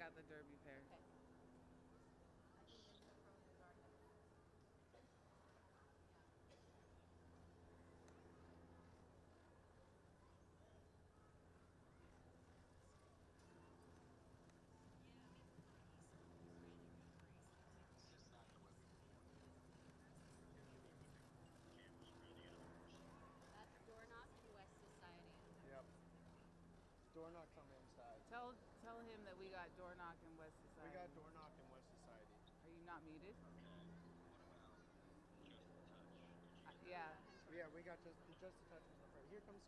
got the derby pair. Okay. I think it's the frozen garden. That's Dornoch to West Society. Yep. Dornoch on the got Dornoch in West We got Dornoch in West Society. Are you not muted? Uh, yeah. Yeah, we got just just a touch of the front. Here comes